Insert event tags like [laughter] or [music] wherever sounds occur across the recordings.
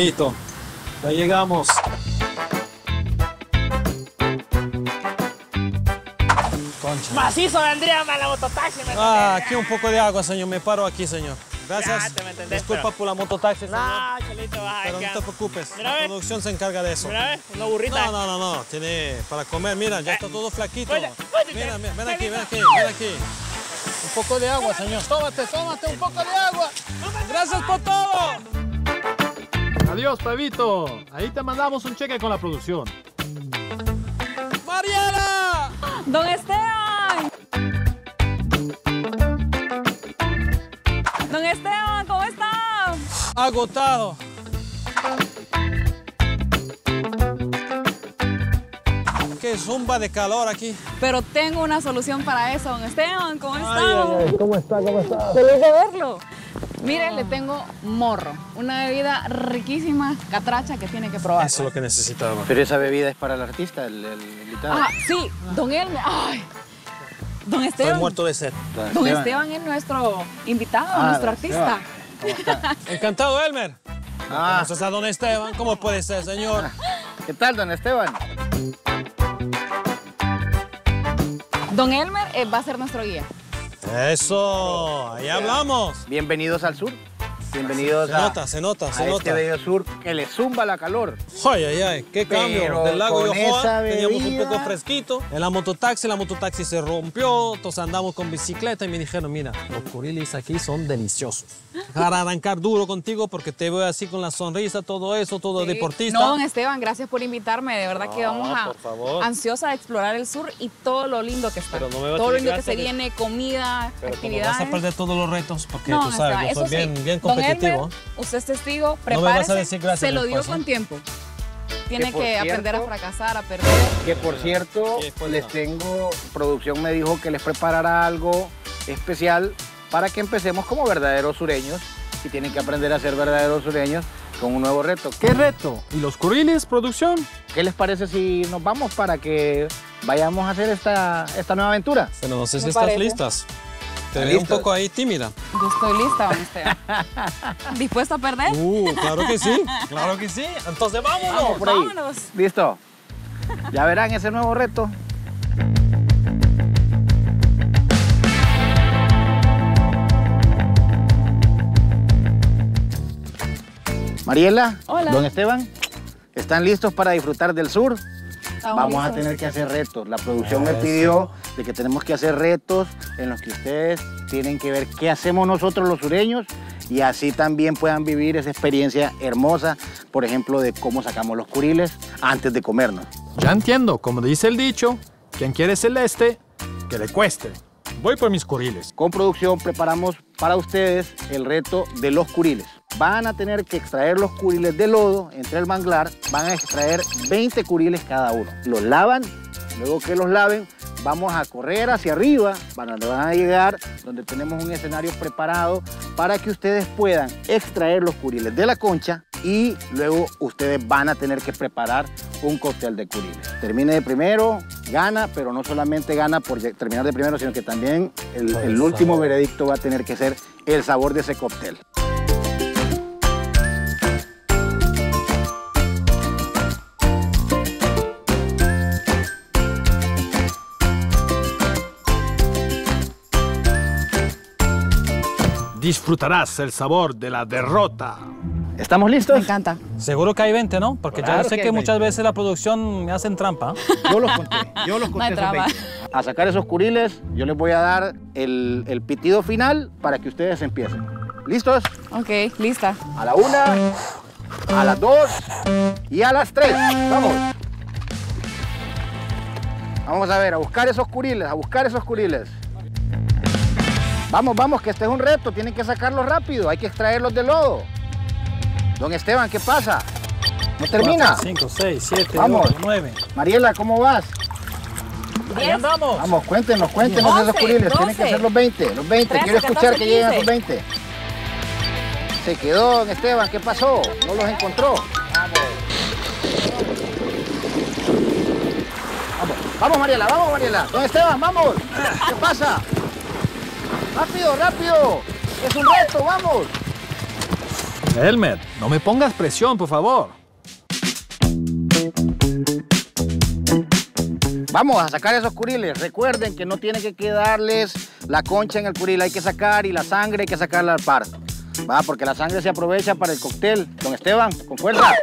Listo. Ya llegamos. Concha. Macizo más la mototaxi, ¿me Ah, aquí un poco de agua, señor. Me paro aquí, señor. Gracias. Ya, te me entendés, Disculpa pero- por la mototaxi, señor. No, chelito, vas a ver pero no te preocupes. Mira, la ve. producción se encarga de eso. Mira, ve, una burrita. No, no, no, no. Tiene para comer. Mira, ya está todo flaquito. Oye, oye, Mira, mira, ven aquí, ven aquí, ven aquí. Un poco de agua, señor. Tómate, tómate un poco de agua. Gracias por todo. Adiós, Pavito. Ahí te mandamos un cheque con la producción. ¡Mariela! ¡Don Esteban! Don Esteban, ¿cómo está? Agotado. Qué zumba de calor aquí. Pero tengo una solución para eso, don Esteban, ¿cómo está? ¿Cómo está? ¿Cómo está? Feliz de verlo. Mire, le tengo morro, una bebida riquísima, catracha que tiene que probar. Eso es lo que necesitaba. Pero esa bebida es para el artista, el, el invitado. Ah, sí, don Elmer. Ay, don Estoy Esteban. muerto de sed. Don Esteban es nuestro invitado, Ah, nuestro artista. [laughs] Encantado, Elmer. Ah, ¿Conoces a don Esteban? ¿Cómo puede ser, señor? [laughs] ¿qué tal, don Esteban? Don Elmer eh, va a ser nuestro guía. Eso, ahí hablamos. Bienvenidos al sur. Bienvenidos Se a, nota, se nota, a se este nota. bello sur que le zumba la calor. Ay, ay, ay, qué cambio. Pero Del lago Yohoa teníamos un poco fresquito. En la mototaxi, la mototaxi se rompió, entonces andamos con bicicleta y me dijeron, mira, los curilis aquí son deliciosos. Para arrancar duro contigo porque te veo así con la sonrisa, todo eso, todo Sí. deportista. No, don Esteban, gracias por invitarme. De verdad que No, vamos a favor. ansiosa de explorar el sur y todo lo lindo que está. Pero no me va a todo lo lindo que que se viene, comida, Pero actividades. vas a perder todos los retos porque No, tú sabes, yo soy sí, bien, bien don competitivo. Elmer, usted es testigo, me vas a prepárese. decir gracias se lo digo ¿eh? con tiempo. Tiene Que aprender a fracasar, a perder. Que por cierto, pues, les tengo, producción me dijo que les preparará algo especial para que empecemos como verdaderos sureños y tienen que aprender a ser verdaderos sureños con un nuevo reto. ¿Qué reto? ¿Y los curilis, producción? ¿Qué les parece si nos vamos para que vayamos a hacer esta, esta nueva aventura? Pero no sé si estás parece. listas. Te ¿Están veo un poco ahí tímida. Yo estoy lista, don Esteban. [laughs] ¿Dispuesto a perder? Uh, claro que sí, claro que sí. Entonces vámonos. Vamos por ahí. Vámonos. ¿Listo? Ya verán ese nuevo reto. Mariela, Hola. don Esteban, ¿están listos para disfrutar del sur? Vamos a tener que hacer retos. La producción me pidió de que tenemos que hacer retos en los que ustedes tienen que ver qué hacemos nosotros los sureños y así también puedan vivir esa experiencia hermosa, por ejemplo, de cómo sacamos los curiles antes de comernos. Ya entiendo, como dice el dicho, quien quiere celeste, que le cueste. Voy por mis curiles. Con producción preparamos para ustedes el reto de los curiles. Van a tener que extraer los curiles de lodo entre el manglar. Van a extraer 20 curiles cada uno. Los lavan, luego que los laven, vamos a correr hacia arriba, van a, van a llegar donde tenemos un escenario preparado para que ustedes puedan extraer los curiles de la concha y luego ustedes van a tener que preparar un cóctel de curiles. Termine de primero, gana, pero no solamente gana por terminar de primero, sino que también el, el último veredicto va a tener que ser el sabor de ese cóctel. Disfrutarás el sabor de la derrota. ¿Estamos Me listos? encanta. Seguro que hay 20, ¿no? Porque Claro ya sé que muchas 20. veces la producción me hacen trampa. Yo los conté, yo los No conté hay esos traba. 20. A sacar esos curiles, yo les voy a dar el, el pitido final para que ustedes empiecen. ¿Listos? Ok, lista. A la una, a las dos y a las tres. Vamos. Vamos a ver, a buscar esos curiles, a buscar esos curiles. Vamos, vamos, que este es un reto, tienen que sacarlos rápido, hay que extraerlos del lodo. Don Esteban, ¿qué pasa? ¿No termina? 5, 6, 7, Vamos. 8, 9. Mariela, ¿cómo vas? Ahí andamos. Vamos, cuéntenos, cuéntenos esos 11, curiles. Tienen que 12, ser los 20, los 20. 13, Quiero escuchar 14, que lleguen a 15. esos 20. Se quedó, don Esteban, ¿qué pasó? No los encontró. Vamos. Vamos, vamos Mariela, vamos Mariela. Don Esteban, vamos. ¿Qué pasa? Rápido, rápido. Es un reto, vamos. Elmer, no me pongas presión, por favor. Vamos a sacar esos curiles. Recuerden que no tiene que quedarles la concha en el curil. Hay que sacar y la sangre hay que sacarla al par. Va, porque la sangre se aprovecha para el cóctel. Don Esteban, con fuerza.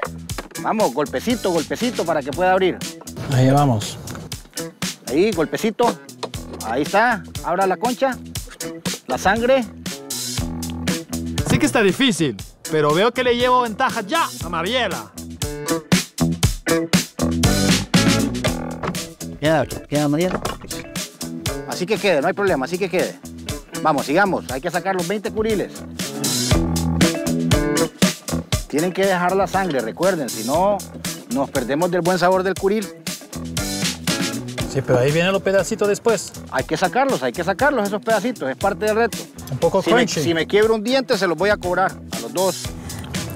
Vamos, golpecito, golpecito para que pueda abrir. Ahí vamos. Ahí, golpecito. Ahí está. Abra la concha. La sangre. Sí que está difícil, pero veo que le llevo ventaja ya a Mariela. Queda, queda Mariela. Así que quede, no hay problema, así que quede. Vamos, sigamos. Hay que sacar los 20 curiles. Tienen que dejar la sangre, recuerden, si no, nos perdemos del buen sabor del curil. Sí, pero ahí vienen los pedacitos después. Hay que sacarlos, hay que sacarlos esos pedacitos, es parte del reto. Un poco Si me, si me quiebro un diente, se los voy a cobrar a los dos.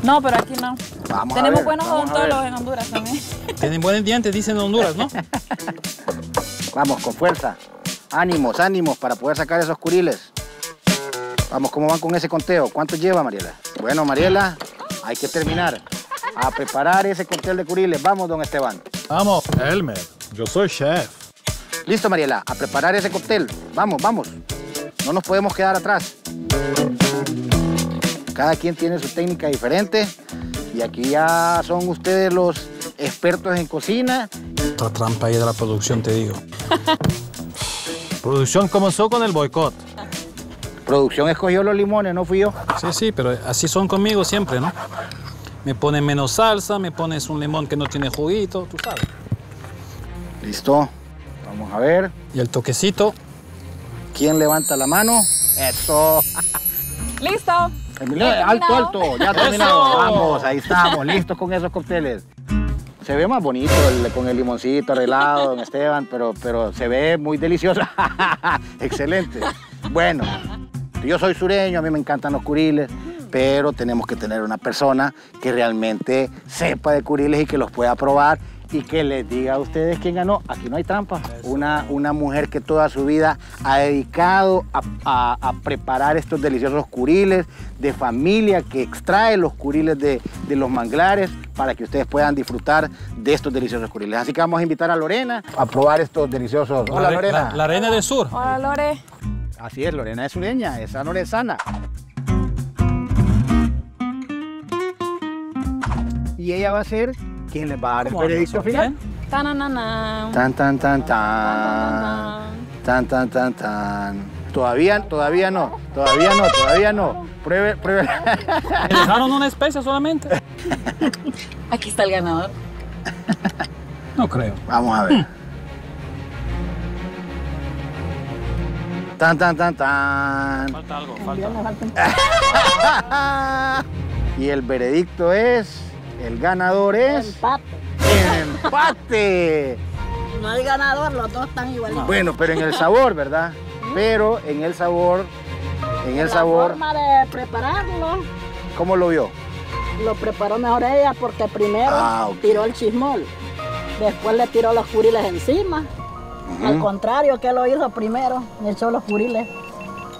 No, pero aquí no. Vamos a Tenemos ver, buenos odontólogos en Honduras también. [laughs] Tienen buenos dientes, dicen en Honduras, ¿no? [laughs] Vamos, con fuerza. Ánimos, ánimos para poder sacar esos curiles. Vamos, ¿cómo van con ese conteo? ¿Cuánto lleva, Mariela? Bueno, Mariela, hay que terminar a preparar ese cóctel de curiles. Vamos, don Esteban. Vamos. Elmer, yo soy chef. Listo, Mariela, a preparar ese cóctel. Vamos, vamos. No nos podemos quedar atrás. Cada quien tiene su técnica diferente y aquí ya son ustedes los expertos en cocina. Otra trampa ahí de la producción, te digo. [laughs] producción comenzó con el boicot. Producción escogió los limones, no fui yo. Sí, sí, pero así son conmigo siempre, ¿no? Me ponen menos salsa, me pones un limón que no tiene juguito, tú sabes. Listo. Vamos a ver. Y el toquecito, ¿Quién levanta la mano? Eso. [laughs] ¡Listo! Alto, alto. Ya terminado. ¡Eso! Vamos, ahí estamos, listos con esos cócteles. Se ve más bonito el- con el limoncito arreglado, don Esteban, pero, pero se ve muy delicioso. [laughs] Excelente. Bueno, yo soy sureño, a mí me encantan los curiles, pero tenemos que tener una persona que realmente sepa de curiles y que los pueda probar y que les diga a ustedes quién ganó. Aquí no hay trampa. Una, una mujer que toda su vida ha dedicado a, a- a preparar estos deliciosos curiles de familia que extrae los curiles de, de los manglares para que ustedes puedan disfrutar de estos deliciosos curiles. Así que vamos a invitar a Lorena a probar estos deliciosos. Hola la, Lorena. la- la reina del sur. Hola, Lore. Así es, Lorena es sureña, esa lorenzana. Y ella va a ser quien les va a dar el ¿Cómo veredicto final. Tan, tan, tan, tan. Tan, tan, tan, tan. Todavía, todavía no, todavía no, todavía no. Pruebe, pruebe. ¿Me dejaron una especie solamente? [laughs] Aquí está el ganador. No creo. Vamos a ver. Tan, tan, tan, tan. Falta algo, falta. [laughs] Y el veredicto es, el ganador es... Empate. ¡Empate! No hay ganador, los dos están igualitos. Bueno, pero en el sabor, ¿verdad? Pero en el sabor, en el La sabor, forma de prepararlo, ¿cómo lo vio? lo preparó mejor ella porque primero Ah, tiró el chismol, después le tiró los curiles encima. Al contrario, que lo hizo primero, le echó los curiles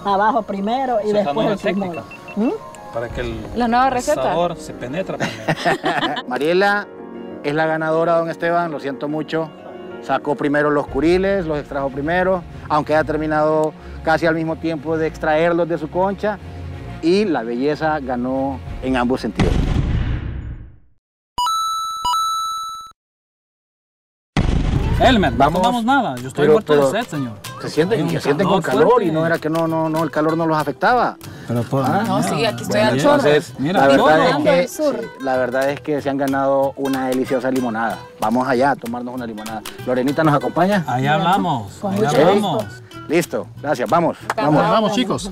abajo primero y después el chismol. ¿Mm? Para que el La nueva receta. sabor se penetra primero. [laughs] Mariela es la ganadora, don Esteban, lo siento mucho. Sacó primero los curiles, los extrajo primero, aunque haya terminado casi al mismo tiempo de extraerlos de su concha. y la belleza ganó en ambos sentidos. Elmer, Vamos. no tomamos nada. Yo estoy Pero- muerto pero- de sed, señor. Se sienten, se con calor fuerte. y no era que no, no, no, el calor no los afectaba. Pero por... No, sí, aquí estoy al chorro. Entonces, Mira, la, verdad es que, sur. la verdad es que se han ganado una deliciosa limonada. Vamos allá a tomarnos una limonada. Lorenita nos acompaña. Allá hablamos. Con Allá mucho hablamos. Listo, gracias, vamos. Vamos. Vamos, chicos.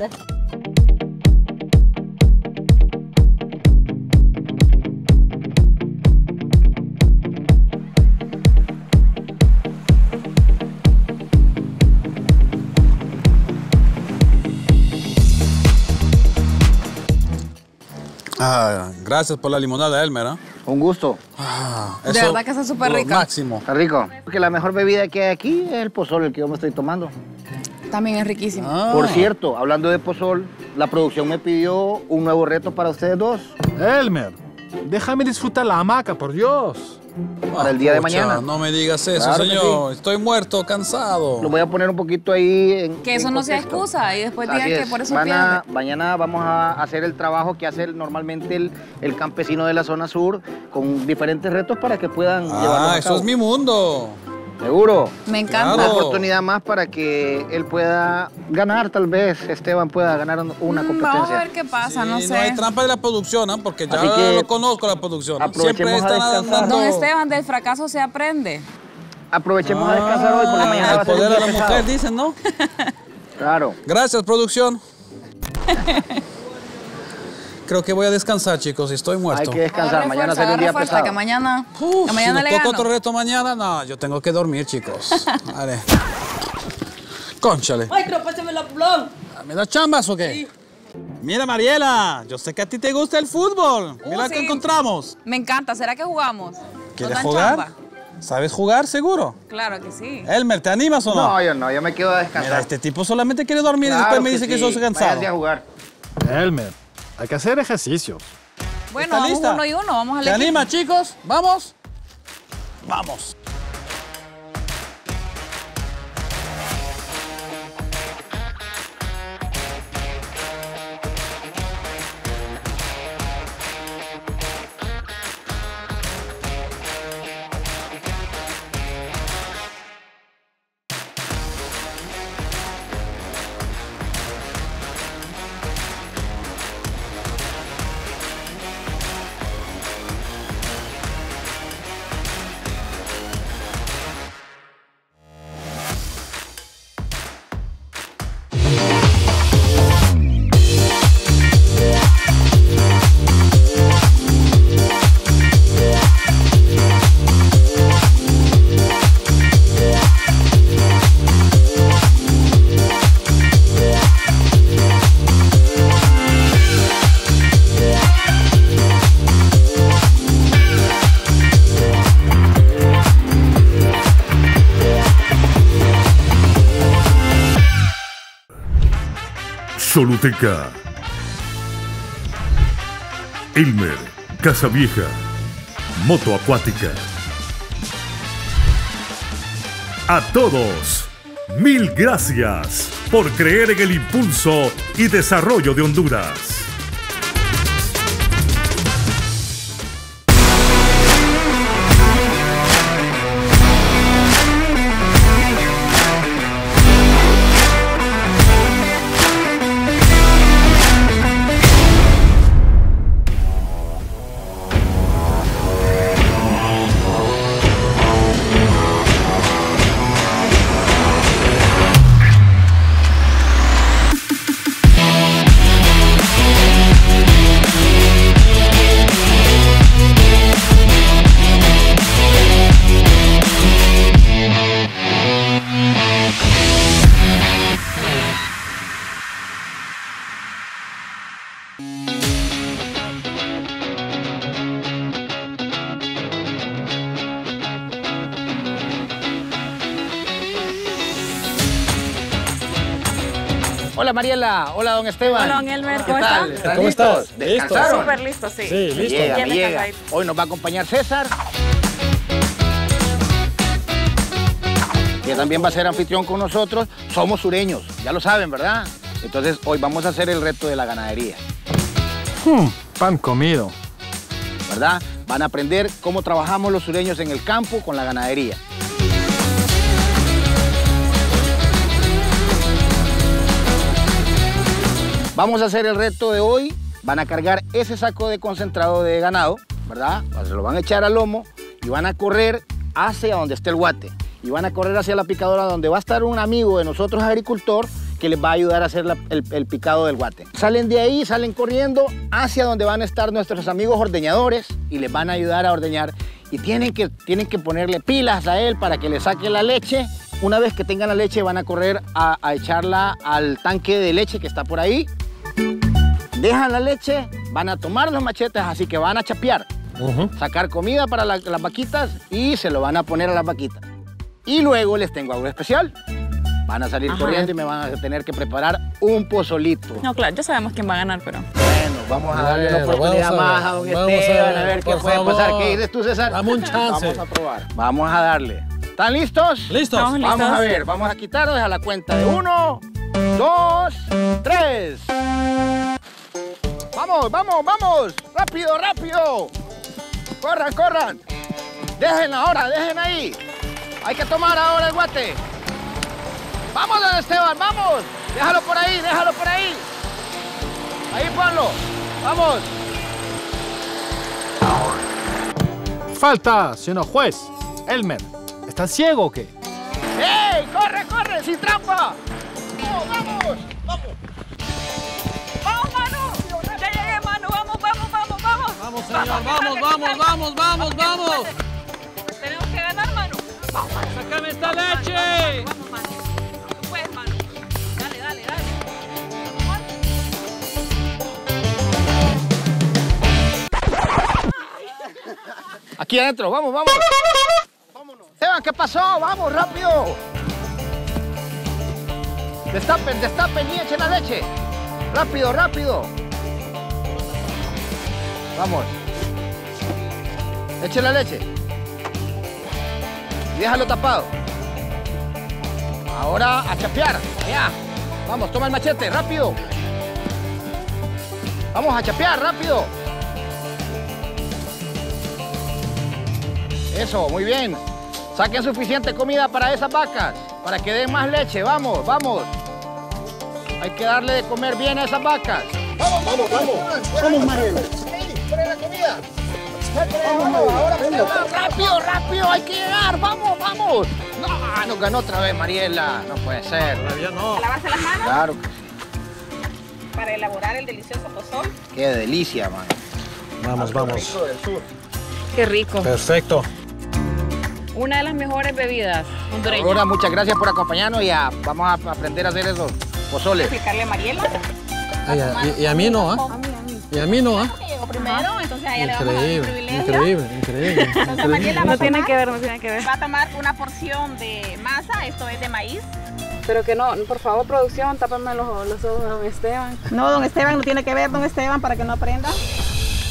Gracias por la limonada, Elmer. ¿ah? Un gusto. Ah, De verdad que está súper lo rica. máximo. Está rico. Porque la mejor bebida que hay aquí es el pozol, el que yo me estoy tomando. También es riquísimo. Ah, Por cierto, hablando de pozol, la producción me pidió un nuevo reto para ustedes dos. Elmer, déjame disfrutar la hamaca, por Dios. Para el día de mañana. No me digas eso, Claro señor. Estoy muerto, cansado. Lo voy a poner un poquito ahí en Que eso en no sea excusa y después digan que por eso a- pierde. mañana vamos a hacer el trabajo que hace normalmente el, el campesino de la zona sur con diferentes retos para que puedan Ah, a eso cabo. es mi mundo. Seguro. Me encanta. Una oportunidad más para que él pueda ganar, tal vez Esteban pueda ganar una Mm, competencia. Vamos a ver qué pasa, no sé. No hay trampa de la producción, ¿ah? porque ya lo conozco la producción. ¿no? aprovechemos Siempre a están dando... Don Esteban, del fracaso se aprende. Aprovechemos a descansar hoy porque Ah, mañana va a el ser un poder de día la pesado. mujer, dicen, ¿no? Claro. Gracias, producción. [laughs] Creo que voy a descansar, chicos. Estoy Hay muerto. que descansar. Agarre mañana será un día fuerza, pesado. que mañana, Uf, que mañana si le toca otro reto mañana, no, yo tengo que dormir, chicos. Vale. Conchale. Ay, pero pásame la plon. ¿Me das chambas o qué? Mira, Mariela, yo sé que a ti te gusta el fútbol. Mira Uh, que sí. encontramos. Me encanta, ¿será que jugamos? ¿Nos ¿Quieres jugar? chamba? ¿Sabes jugar, seguro? Claro que sí. Elmer, ¿te animas o no? No, yo no, yo me quedo a descansar. Mira, este tipo solamente quiere dormir y después me dice que, sí. sos cansado. Váyanse a jugar. Elmer, hay que hacer ejercicio. Bueno, ¿Está vamos lista? uno y uno, vamos al ¿Te animas, chicos? ¿Vamos? Vamos. Soluteca. Elmer, Casa Vieja. Moto Acuática. A todos, mil gracias por creer en el impulso y desarrollo de Honduras. Hola Mariela, hola don Esteban. Hola, don Elmer, ¿Qué ¿cómo tal? está? ¿Están ¿Cómo listos? estás? ¿Descansaron? Súper listo, sí. Sí, Me listo. llega, me llega. Hoy nos va a acompañar César. Que también va a ser anfitrión con nosotros. Somos sureños, ya lo saben, ¿verdad? Entonces hoy vamos a hacer el reto de la ganadería. Hmm, pan comido. ¿verdad? Van a aprender cómo trabajamos los sureños en el campo con la ganadería. Vamos a hacer el reto de hoy. Van a cargar ese saco de concentrado de ganado, ¿verdad? Se lo van a echar al lomo y van a correr hacia donde esté el guate. Y van a correr hacia la picadora donde va a estar un amigo de nosotros, agricultor, que les va a ayudar a hacer el, picado del guate. Salen de ahí, salen corriendo hacia donde van a estar nuestros amigos ordeñadores y les van a ayudar a ordeñar. Y tienen que, tienen que ponerle pilas a él para que le saque la leche. Una vez que tengan la leche van a correr a echarla al tanque de leche que está por ahí. Dejan la leche, van a tomar los machetes, así que van a chapear. Sacar comida para la- las vaquitas y se lo van a poner a las vaquitas. Y luego les tengo algo especial. Van a salir Ajá. corriendo y me van a tener que preparar un pozolito. No, claro, ya sabemos quién va a ganar, pero. Bueno, vamos a darle la oportunidad a más a don Esteban, ver, a ver qué puede pasar. ¿Qué dices tú, César? Dame un chance. Vamos a probar. Vamos a darle. ¿Están listos? ¿Listos? Vamos listos. a ver, vamos a quitarnos a la cuenta de uno, dos, tres. Vamos, vamos, vamos. Rápido, rápido. Corran, corran. Dejen ahora, dejen ahí. Hay que tomar ahora el guate. Vamos, don Esteban, vamos. Déjalo por ahí, déjalo por ahí. Ahí ponlo. Vamos. Falta, señor juez. Elmer, ¿estás ciego o qué? ¡Ey! ¡Corre, corre! ¡Sin trampa! ¡Vamos, vamos! ¡Vamos! ¡Vamos, vamos, vamos! Vamos, señor, vamos, vamos, vamos, vamos, vamos. Tenemos que ganar, Manu. Vamos. ¡Sácame esta leche! Vamos, Manu. Tú puedes, Manu. Dale, dale, dale. Aquí adentro, vamos, vamos. Vámonos. Esteban, ¿qué pasó? Vamos, rápido. Destapen, destapen y echen la leche. Rápido, rápido. Vamos. Echen la leche. Y déjalo tapado. Ahora a chapear. Allá. Vamos, toma el machete, rápido. Vamos a chapear, rápido. Eso, muy bien. Saquen suficiente comida para esas vacas, para que den más leche. Vamos, vamos. Hay que darle de comer bien a esas vacas. Vamos, vamos, vamos. Vamos, Mariela. La comida. Vamos, ahora rápido, rápido, hay que llegar. Vamos, vamos. No, nos ganó otra vez Mariela. No puede ser. Todavía no. A lavarse las manos Claro, para elaborar el delicioso pozol. qué delicia, man. Vamos, vamos. Qué rico. Perfecto. Una de las mejores bebidas hondureñas. Aurora, muchas gracias por acompañarnos y a- vamos a aprender a hacer esos pozoles. explicarle a Mariela. Ay, y, y a mí no, ¿ah? Y a mí no, ¿ah? Llegó primero, entonces a ella le vamos a dar el privilegio. increíble, increíble. Entonces Mariela va a tomar- que ver, no tiene que ver. va a tomar una porción de masa, esto es de maíz. Pero que no, por favor, producción, tápame los, los ojos, don Esteban. No, don Esteban, no tiene que ver, don Esteban, para que no aprenda.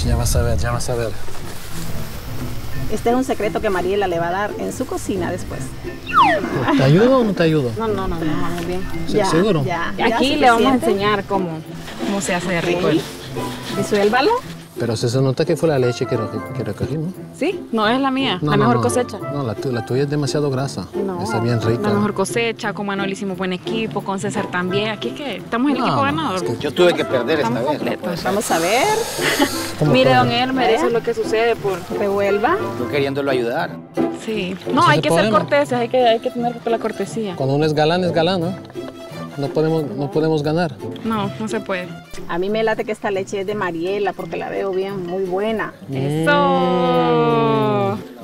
Ya vas a ver, ya vas a ver. Este es un secreto que Mariela le va a dar en su cocina después. ¿Te ayudo o no te ayudo? No, no, no, no, vamos bien. ¿Se- ¿Seguro? Ya, ya, Aquí le vamos a enseñar cómo, cómo se hace de rico. Ok. el- Disuélvalo. Pero se se nota que fue la leche que, re- que recogí, ¿no? Sí, no es la mía, No, la no, mejor no. cosecha. No, la, tu- la tuya es demasiado grasa. No, Está bien rica. La mejor cosecha, con Manuel hicimos buen equipo, con César también. Aquí es que estamos en el equipo ganador. es que- Yo tuve que perder esta Estamos vez. completos. Vamos a ver. [laughs] ¿Cómo Mire, don Elmer, eso es lo que sucede por... Revuelva. Yo queriéndolo ayudar. Sí. No, hay que ser corteses, hay que, hay que tener la cortesía. Cuando uno es galán, es galán, ¿no? No podemos, no podemos ganar. No, no se puede. A mí me late que esta leche es de Mariela porque la veo bien, muy buena. Eso.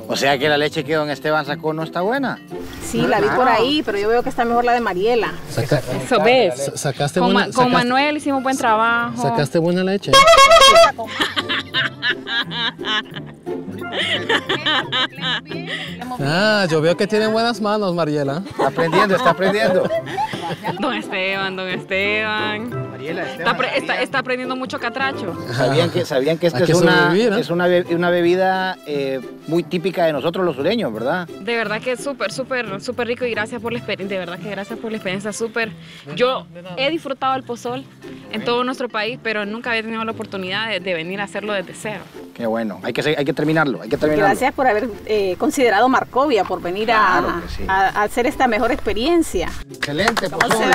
O sea que la leche que don Esteban sacó no está buena. Sí, la vi por ahí, pero yo veo que está mejor la de Mariela. Saca- Eso ves. sa- sacaste, Con, buena, con sacaste- Manuel hicimos buen trabajo. sacaste buena leche. [laughs] Ah, yo veo que tienen buenas manos, Mariela. Está aprendiendo, está aprendiendo. Don Esteban, don Esteban. Mariela, Está, apre- está- está aprendiendo mucho catracho. ¿Sabían que, sabían que es, que una, ¿eh? es una, be- una bebida eh, muy típica de nosotros los sureños, ¿verdad? De verdad que es súper, súper, súper rico y gracias por la experiencia. De verdad que gracias por la experiencia súper. Yo he disfrutado el pozol en todo nuestro país, pero nunca había tenido la oportunidad de, de venir a hacerlo desde cero. Qué bueno, hay que, hay que terminarlo, hay que terminarlo. Gracias por haber eh, considerado Marcovia, por venir a, Claro que sí. a- a hacer esta mejor experiencia. Excelente, ¿Cómo se pozol.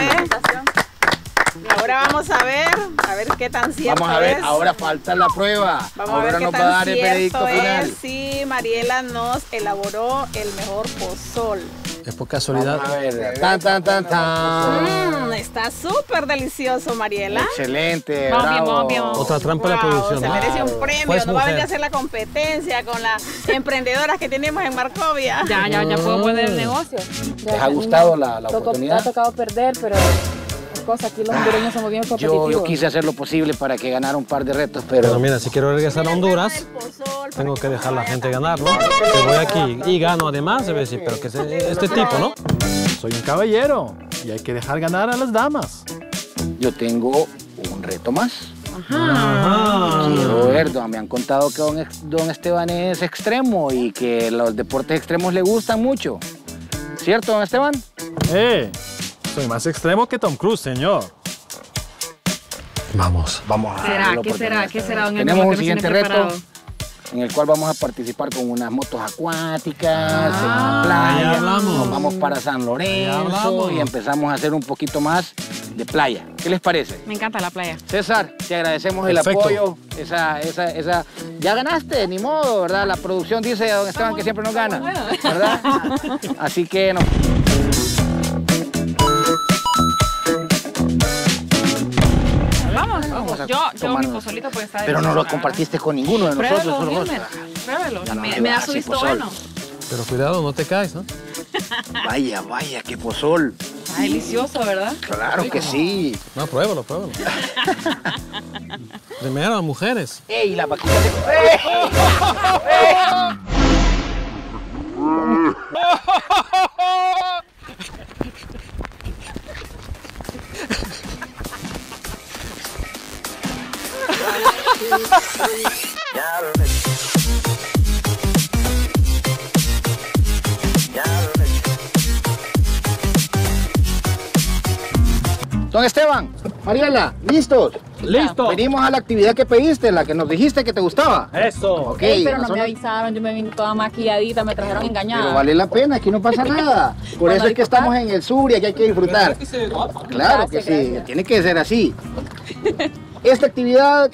Ahora vamos a ver, a ver qué tan cierto Vamos a ver, es. ahora falta la prueba. Vamos ahora a ver qué nos tan va a dar el cierto veredicto final. es. Sí, Mariela nos elaboró el mejor pozol. Es por casualidad. Vamos a ver, tan, tan, tan, tan. Mm, está súper delicioso, Mariela. Excelente, Vamos bien, vamos. Otra trampa de la producción. se merece un premio. Pues, no va a venir a hacer la competencia con las emprendedoras que tenemos en Marcovia. Ya, ya, ya puedo poner el negocio. ¿Les ha gustado la, la Tocó- oportunidad? ha tocado perder, pero es cosa, aquí los hondureños somos bien competitivos. Yo, yo quise hacer lo posible para que ganara un par de retos, pero Pero mira, si quiero regresar a Honduras, tengo que dejar a la gente ganar, ¿no? Que voy aquí y gano además, se decir, pero que es este tipo, ¿no? Soy un caballero y hay que dejar ganar a las damas. yo tengo un reto más. Ajá. Quiero ver, don- me han contado que don, don Esteban es extremo y que los deportes extremos le gustan mucho. ¿Cierto, don Esteban? ¡Eh! Soy más extremo que Tom Cruise, señor. Vamos. Vamos a ¿Será? ¿Qué será? ¿Qué será, don Tenemos un siguiente reto preparado? en el cual vamos a participar con unas motos acuáticas, en Ah, la playa. ya hablamos. Nos vamos para San Lorenzo y empezamos a hacer un poquito más de playa. ¿Qué les parece? Me encanta la playa. César, te agradecemos el apoyo. Esa, esa, esa. Ya ganaste, ni modo, ¿verdad? La producción dice a don Esteban que siempre nos gana, ¿verdad? [laughs] Así que no. Vamos a yo, yo tomar- mi pozolito pues está Pero no lo compartiste con ninguno de nosotros. Pruébalo, pruébalo. No me, me da vas, su sí, visto pozol. bueno. Pero cuidado, no te caes, ¿no? [laughs] Vaya, vaya, qué pozol. Está delicioso, ¿verdad? Claro que sí. No, pruébalo, pruébalo. [laughs] Primero a mujeres. ¡Ey, la vaquita de... [laughs] Don Esteban, Mariela, ¿listos? Listo. Venimos a la actividad que pediste, la que nos dijiste que te gustaba. Eso. Ok, Ey, pero no me avisaron, yo me vine toda maquilladita, me trajeron engañada. Pero vale la pena, aquí no pasa [laughs] nada. Por eso es que estamos en el sur y aquí hay que disfrutar. Claro que sí, tiene que ser así. [laughs] Esta actividad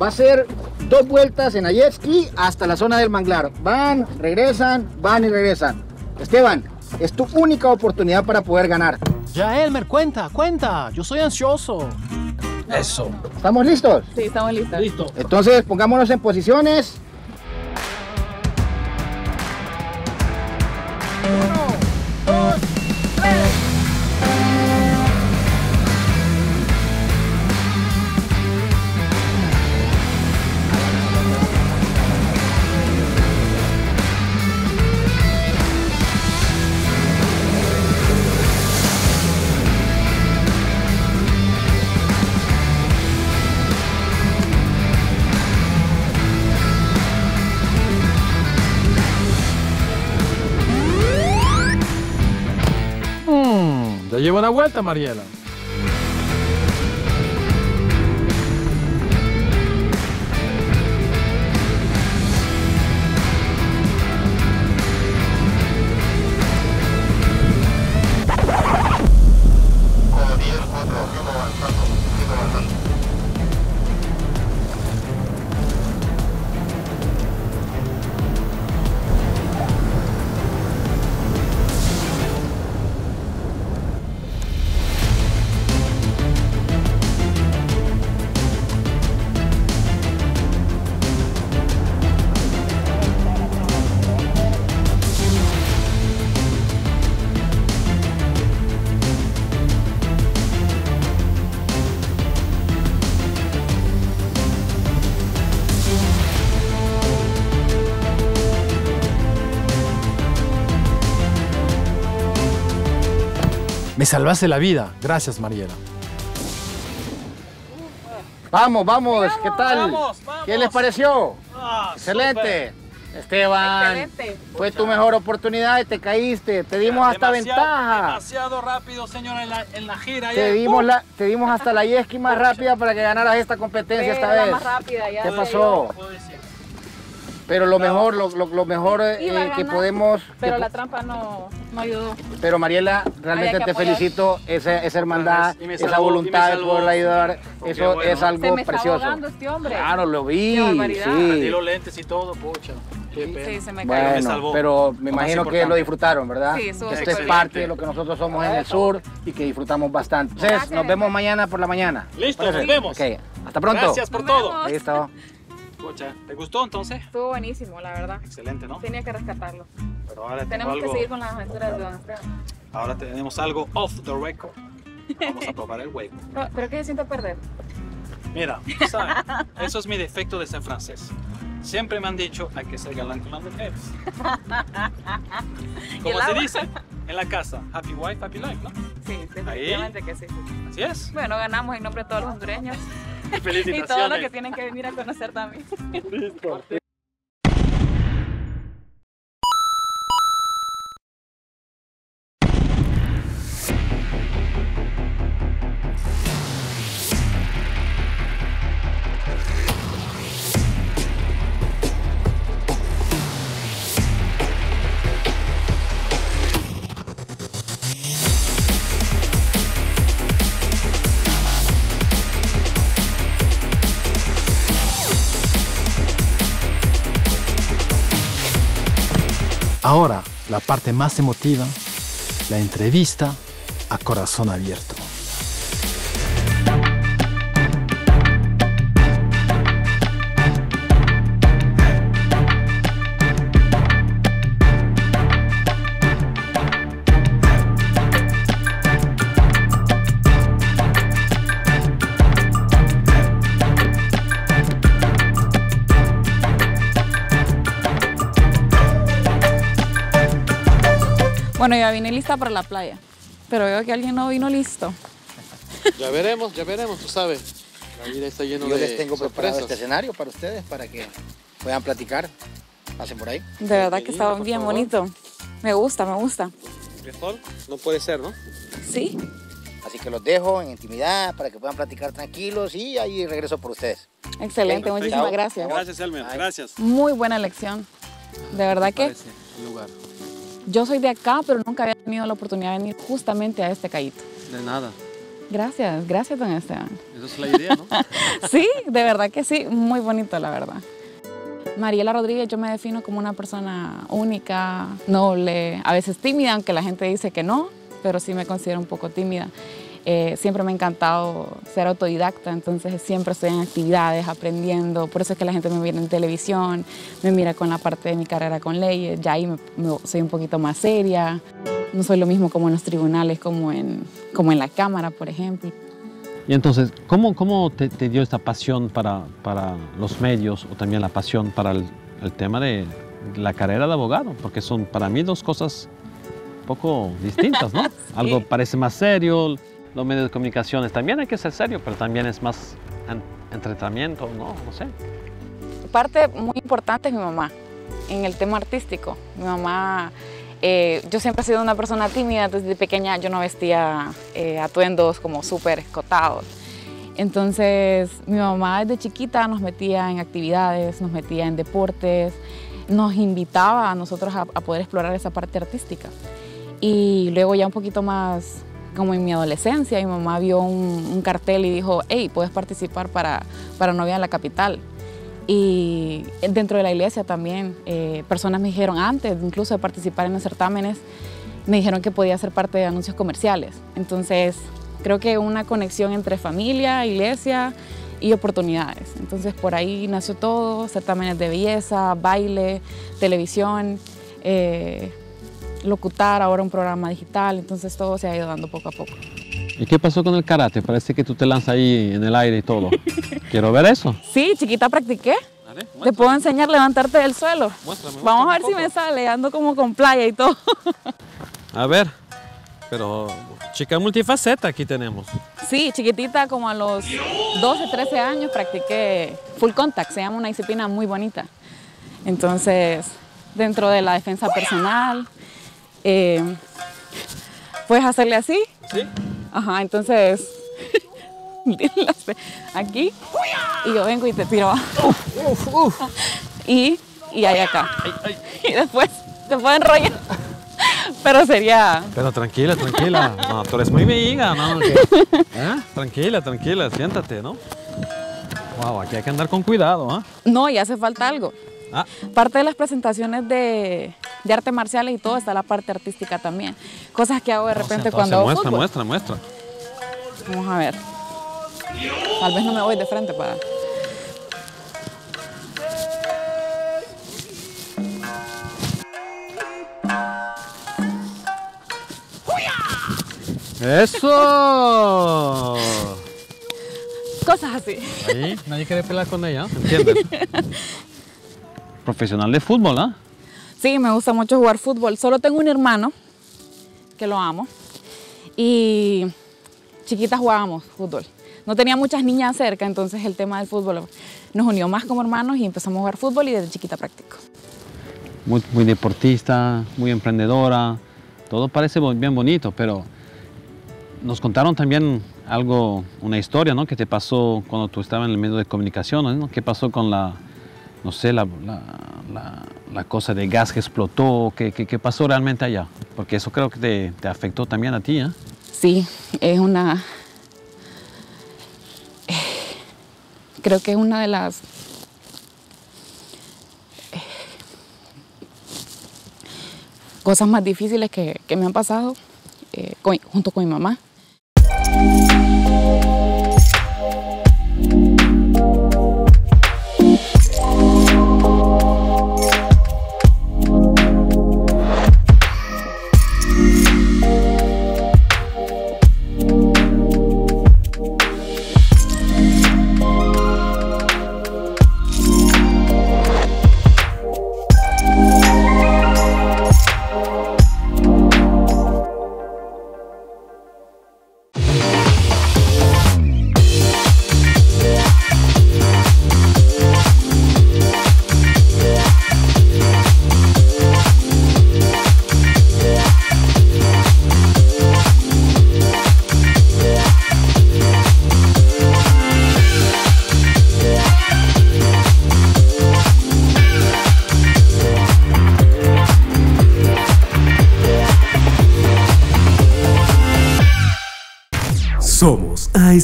va a ser dos vueltas en jet ski hasta la zona del manglar. Van, regresan, van y regresan. Esteban, es tu única oportunidad para poder ganar. Ya, Elmer, cuenta, cuenta. Yo soy ansioso. Eso. ¿Estamos listos? Sí, estamos listos. Listo. Entonces pongámonos en posiciones. Mm, una vuelta, Mariela. Salvaste la vida. Gracias, Mariela. Vamos, vamos, ¿qué tal? Vamos, vamos. ¿Qué les pareció? Ah, Excelente. Esteban, Excelente. fue tu mejor oportunidad y te caíste. Te dimos hasta ventaja. Demasiado rápido, señora, en la, en la gira. Te dimos, la, te dimos hasta la yesqui más rápida para que ganaras esta competencia esta vez. más rápida, ya ¿Qué pasó? Puedo decir. Pero lo mejor, lo, lo- lo mejor eh, a que podemos... Pero que la trampa no, no ayudó. pero Mariela, realmente te felicito, esa, esa hermandad, me esa voluntad de poderla ayudar, eso bueno. es algo Se me está precioso. este hombre. Claro, lo vi, barbaridad. Perdí sí. los lentes y todo, pena. Sí, se me cayó. me Bueno, salvó. pero me imagino que lo disfrutaron, ¿verdad? Sí, estuvo Esto es parte de lo que nosotros somos en el sur y que disfrutamos bastante. Entonces, Gracias. nos vemos mañana por la mañana. Listo, nos vemos. Ok, hasta pronto. Gracias por Nos todo. vemos. Ahí está. Pucha, ¿te gustó entonces? Estuvo buenísimo, la verdad. Excelente, ¿no? Tenía que rescatarlo. Pero ahora Tenemos que algo, seguir con las aventuras de Don ahora tenemos algo off the record. [laughs] Vamos a probar el huevo. No, ¿Pero qué se siente perder? Mira, sabes, eso es mi defecto de ser francés. Siempre me han dicho, hay que ser galán con las mujeres. [laughs] Como se dice en la casa, happy wife, happy life, ¿no? Sí, definitivamente que sí. Así es. Bueno, ganamos en nombre de todos los hondureños [laughs] y todos Felicitaciones. los que tienen que venir a conocer también. [laughs] Ahora, la parte más emotiva, la entrevista a corazón abierto. Bueno, ya vine lista para la playa, pero veo que alguien no vino listo. Ya veremos, ya veremos, tú sabes. La vida está lleno Yo de les tengo preparado sorpresas. este escenario para ustedes, para que puedan platicar. Pasen por ahí. De verdad que estaba por bien favor. bonito. Me gusta, me gusta. Mejor no puede ser, ¿no? Sí. Así que los dejo en intimidad para que puedan platicar tranquilos y ahí regreso por ustedes. Excelente, muchísimas gracias. Gracias, Elmer. Gracias. Muy buena elección. De verdad que lugar. Yo soy de acá, pero nunca había tenido la oportunidad de venir justamente a este callito. De nada. Gracias, gracias, don Esteban. Esa es la idea, ¿no? [laughs] Sí, de verdad que sí, muy bonito, la verdad. Mariela Rodríguez, yo me defino como una persona única, noble, a veces tímida, aunque la gente dice que no, pero sí me considero un poco tímida. Eh, siempre me ha encantado ser autodidacta, entonces siempre estoy en actividades, aprendiendo. Por eso es que la gente me mira en televisión, me mira con la parte de mi carrera con leyes, ya ahí me- me- soy un poquito más seria. No soy lo mismo como en los tribunales, como en, como en la Cámara, por ejemplo. Y entonces, ¿cómo, cómo te, te dio esta pasión para, para los medios o también la pasión para el, el tema de la carrera de abogado? Porque son para mí dos cosas poco distintas, ¿no? [laughs] Algo parece más serio, los medios de comunicaciones también hay que ser serio, pero también es más en- entretenimiento, ¿no? No sé. parte muy importante es mi mamá en el tema artístico. Mi mamá, eh, yo siempre he sido una persona tímida, desde pequeña yo no vestía eh, atuendos como súper escotados. Entonces mi mamá desde chiquita nos metía en actividades, nos metía en deportes, nos invitaba a nosotros a, a poder explorar esa parte artística. Y luego ya un poquito más como en mi adolescencia, mi mamá vio un, un cartel y dijo, hey, puedes participar para, para Novia en la Capital. Y dentro de la iglesia también, eh, personas me dijeron antes incluso de participar en los certámenes, me dijeron que podía ser parte de anuncios comerciales. Entonces, creo que una conexión entre familia, iglesia y oportunidades. Entonces, por ahí nació todo, certámenes de belleza, baile, televisión, eh, locutar, ahora un programa digital. Entonces, todo se ha ido dando poco a poco. ¿Y qué pasó con el karate? Parece que tú te lanzas ahí en el aire y todo. [laughs] Quiero ver eso. Sí, chiquita practiqué. Te puedo enseñar a levantarte del suelo. Muéstrame, Vamos a ver si me sale, ando como con playa y todo. A ver. Pero chica multifaceta aquí tenemos. Sí, chiquitita, como a los 12, 13 años, practiqué full contact, se llama una disciplina muy bonita. Entonces, dentro de la defensa personal, eh, puedes hacerle así. Sí. Ajá, entonces, [laughs] aquí, y yo vengo y te tiro abajo. Y, y ahí acá. Y después te puedo enrollar. Pero sería... Pero tranquila, tranquila. No, tú eres muy amiga, ¿no? [laughs] ¿Eh? Tranquila, tranquila, siéntate, ¿no? Wow, aquí hay que andar con cuidado, ¿ah? No, y hace falta algo. Ah. Parte de las presentaciones de, de artes marciales y todo está la parte artística también. Cosas que hago de repente cuando hago muestra, fútbol. muestra, muestra. Vamos a ver. Tal vez no me voy de frente para... ¡Eso! Cosas así. Ahí, nadie quiere pelear con ella, ¿entiendes? [laughs] Profesional de fútbol, ¿ah? Sí, me gusta mucho jugar fútbol. Solo tengo un hermano que lo amo. Y chiquita jugábamos fútbol. No tenía muchas niñas cerca, entonces el tema del fútbol nos unió más como hermanos y empezamos a jugar fútbol y desde chiquita practico. Muy, muy deportista, muy emprendedora. Todo parece bien bonito, pero nos contaron también algo, una historia, ¿no? Que te pasó cuando tú estabas en el medio de comunicación, ¿no? ¿Qué pasó con la, no sé, la, la- cosa de gas que explotó? ¿Qué, qué, qué pasó realmente allá? Porque eso creo que te, te afectó también a ti, ¿eh? Sí, es una... Creo que es una de las... cosas más difíciles que, que me han pasado eh, con- junto con mi mamá.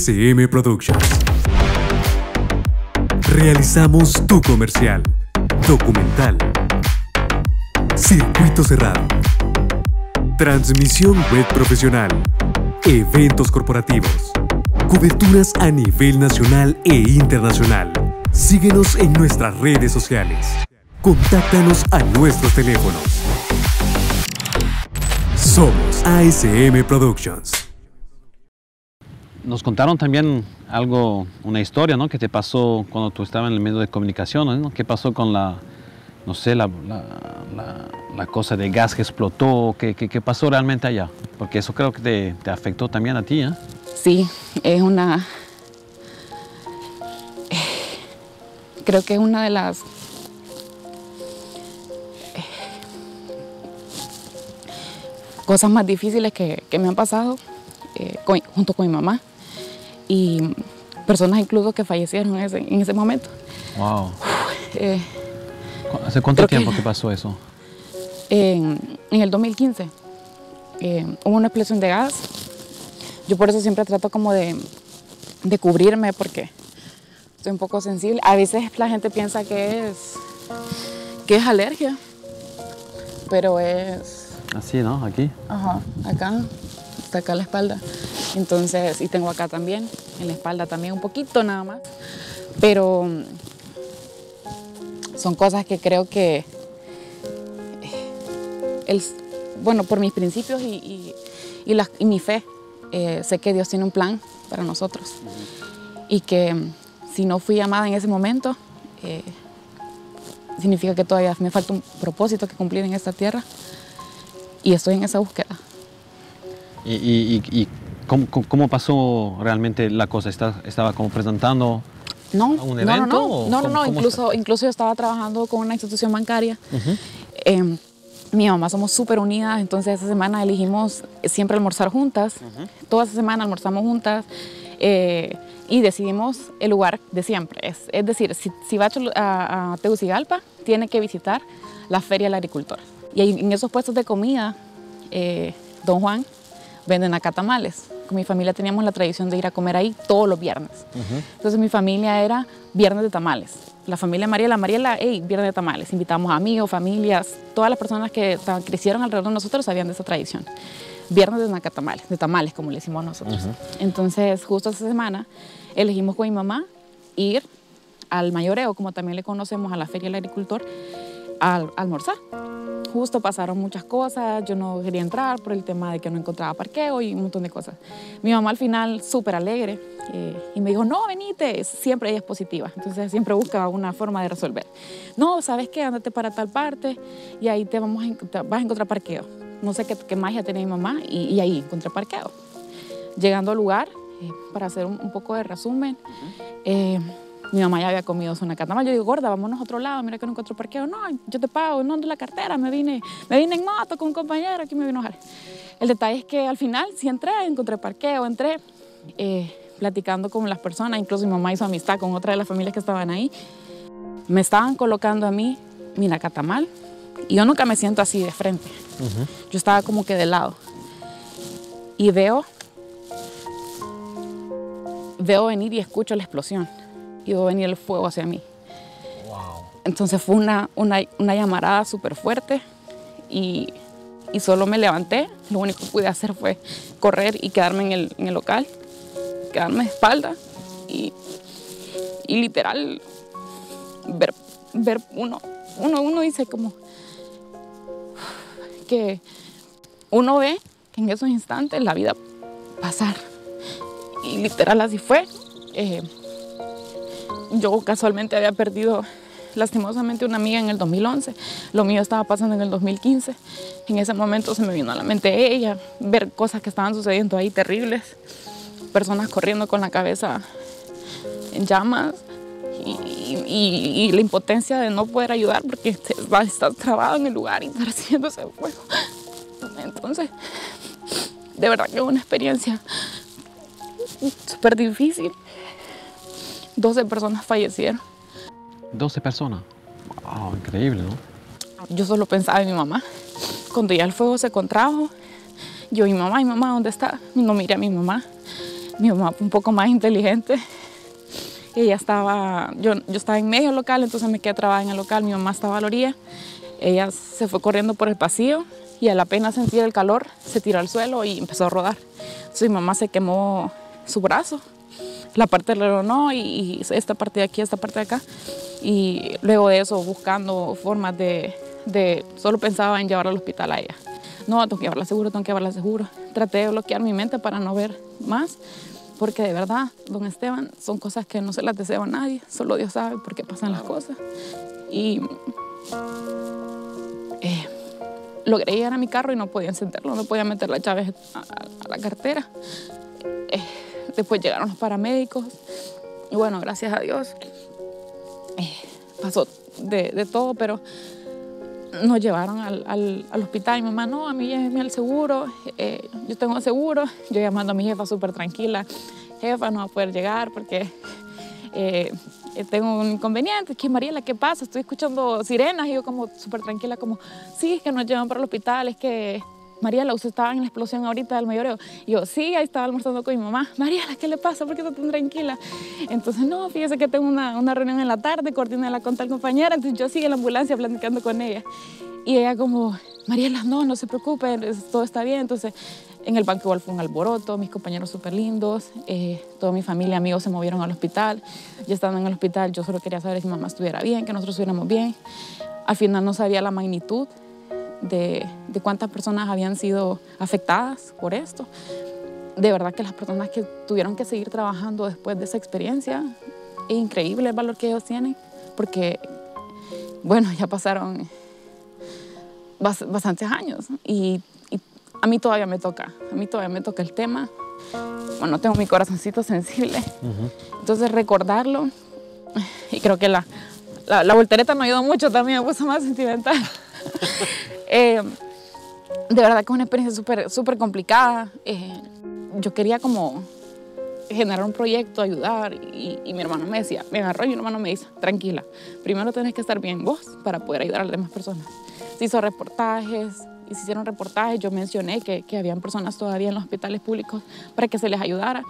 ASM Productions. Realizamos tu comercial, documental, circuito cerrado, transmisión web profesional, eventos corporativos, coberturas a nivel nacional e internacional. Síguenos en nuestras redes sociales. Contáctanos a nuestros teléfonos. Somos ASM Productions. Nos contaron también algo, una historia, ¿no? Que te pasó cuando tú estabas en el medio de comunicación, ¿no? ¿Qué pasó con la, no sé, la, la- cosa de gas que explotó? ¿Qué, qué, pasó realmente allá? Porque eso creo que te, te afectó también a ti, ¿eh? Sí, es una... Creo que es una de las... cosas más difíciles que, que me han pasado eh, junto con mi mamá y personas incluso que fallecieron en ese, en ese momento. Wow. Eh, ¿Hace cuánto Creo que- tiempo que pasó eso? en, en el 2015 eh, hubo una explosión de gas. Yo por eso siempre trato como de, de cubrirme porque soy un poco sensible. A veces la gente piensa que es, que es alergia, pero es Así, ¿no? Aquí. ajá, acá, hasta acá la espalda. Entonces, y tengo acá también, en la espalda también un poquito nada más. Pero mm, son cosas que creo que el, bueno, por mis principios y, y- las- y mi fe, eh, sé que Dios tiene un plan para nosotros. Y que mm, si no fui amada en ese momento, eh, significa que todavía me falta un propósito que cumplir en esta tierra. Y estoy en esa búsqueda. ¿Y, y- y- y cómo, cómo- pasó realmente la cosa? ¿Está- ¿Estaba como presentando No, un no, no, evento? no, no, no, cómo- no, cómo incluso, incluso yo estaba trabajando con una institución bancaria. Ujú. Eh, mi mamá somos súper unidas, entonces esa semana elegimos siempre almorzar juntas. Toda esa semana almorzamos juntas eh, y decidimos el lugar de siempre. Es, es decir, si, si va a, a, Tegucigalpa, tiene que visitar la Feria del Agricultor. Y en esos puestos de comida, eh, Don Juan venden acá tamales. Con mi familia teníamos la tradición de ir a comer ahí todos los viernes. Entonces mi familia era viernes de tamales. La familia Mariela, Mariela, hey, viernes de tamales. Invitamos a amigos, familias, todas las personas que crecieron alrededor de nosotros sabían de esa tradición. Viernes de nacatamales, de tamales, como le decimos nosotros. Entonces, justo esa semana, elegimos con mi mamá ir al mayoreo, como también le conocemos a la Feria del Agricultor, al a almorzar. Justo pasaron muchas cosas, yo no quería entrar por el tema de que no encontraba parqueo y un montón de cosas. Mi mamá al final súper alegre eh, y me dijo, no, venite, siempre ella es positiva, entonces siempre busca una forma de resolver. No, ¿sabes qué? Ándate para tal parte y ahí te vamos a encontrar, vas a encontrar parqueo. No sé qué, qué magia tenía mi mamá y, y ahí encontré parqueo. Llegando al lugar, eh, para hacer un, un poco de resumen, eh, mi mamá ya había comido su nacatamal. Yo digo, gorda, vámonos a otro lado, mira que no encuentro parqueo. No, yo te pago, no ando la cartera, me vine, me vine en moto con un compañero, aquí me vino a dejar. El detalle es que al final sí entré, encontré parqueo, entré eh, platicando con las personas, incluso mi mamá hizo amistad con otra de las familias que estaban ahí. Me estaban colocando a mí mi nacatamal y yo nunca me siento así de frente. Yo estaba como que de lado. Y veo, veo venir y escucho la explosión. Y veo venir el fuego hacia mí. Entonces fue una, una, una llamarada súper fuerte y, y solo me levanté. Lo único que pude hacer fue correr y quedarme en el, en el local, quedarme de espalda y, y literal ver, ver uno, uno, uno dice como que uno ve que en esos instantes la vida pasar. Y literal así fue. Eh, yo casualmente había perdido lastimosamente una amiga en el 2011. Lo mío estaba pasando en el 2015. En ese momento se me vino a la mente ella, ver cosas que estaban sucediendo ahí terribles. Personas corriendo con la cabeza en llamas y, la impotencia de no poder ayudar porque estás está trabado en el lugar y estar haciendo ese fuego. Entonces, de verdad que es una experiencia súper difícil. 12 personas fallecieron. 12 personas. Wow, increíble, ¿no? Yo solo pensaba en mi mamá. Cuando ya el fuego se contrajo, yo, mi mamá, mi mamá, ¿dónde está? No miré a mi mamá. Mi mamá fue un poco más inteligente. Ella estaba, yo, yo estaba en medio del local, entonces me quedé trabada en el local. Mi mamá estaba a la orilla. Ella se fue corriendo por el pasillo y a la pena sentir el calor, se tiró al suelo y empezó a rodar. Entonces mi mamá se quemó su brazo, la parte del no y, esta parte de aquí, esta parte de acá. Y luego de eso, buscando formas de, de, solo pensaba en llevarla al hospital a ella. No, tengo que llevarla seguro, tengo que llevarla seguro. Traté de bloquear mi mente para no ver más, porque de verdad, don Esteban, son cosas que no se las deseo a nadie, solo Dios sabe por qué pasan las cosas. Y eh, logré llegar a mi carro y no podía encenderlo, no podía meter las llaves a la cartera. Eh, después llegaron los paramédicos y bueno, gracias a Dios eh, pasó de, todo, pero nos llevaron al, al- al hospital. Mi mamá, no, a mí lléveme al seguro, eh, yo tengo seguro. Yo llamando a mi jefa súper tranquila, jefa, no va a poder llegar porque eh, tengo un inconveniente. ¿Qué, Mariela, qué pasa? Estoy escuchando sirenas y yo como súper tranquila, como, sí, es que nos llevan para el hospital, es que... Mariela, usted estaba en la explosión ahorita del mayoreo. Y yo, sí, ahí estaba almorzando con mi mamá. Mariela, ¿qué le pasa? ¿Por qué está tan tranquila? Entonces, no, fíjese que tengo una, una reunión en la tarde, coordínela con tal compañera. Entonces, yo sigo en la ambulancia platicando con ella. Y ella como, Mariela, no, no se preocupe, todo está bien. Entonces, en el banco igual fue un alboroto, mis compañeros súper lindos, eh, toda mi familia, amigos se movieron al hospital. Ya estando en el hospital, yo solo quería saber si mamá estuviera bien, que nosotros estuviéramos bien. Al final no sabía la magnitud de, de cuántas personas habían sido afectadas por esto. De verdad que las personas que tuvieron que seguir trabajando después de esa experiencia, es increíble el valor que ellos tienen, porque, bueno, ya pasaron bas- bastantes años y, y a mí todavía me toca, a mí todavía me toca el tema. Bueno, tengo mi corazoncito sensible, entonces recordarlo, y creo que la, la, la voltereta me ayudó mucho también, me puso más sentimental. [laughs] Eh, de verdad que es una experiencia súper súper complicada. Eh, yo quería como generar un proyecto, ayudar, y, y mi hermano me decía, me agarró y mi hermano me dice, tranquila, primero tenés que estar bien vos para poder ayudar a las demás personas. Se hizo reportajes, y se hicieron reportajes, yo mencioné que, que habían personas todavía en los hospitales públicos para que se les ayudara,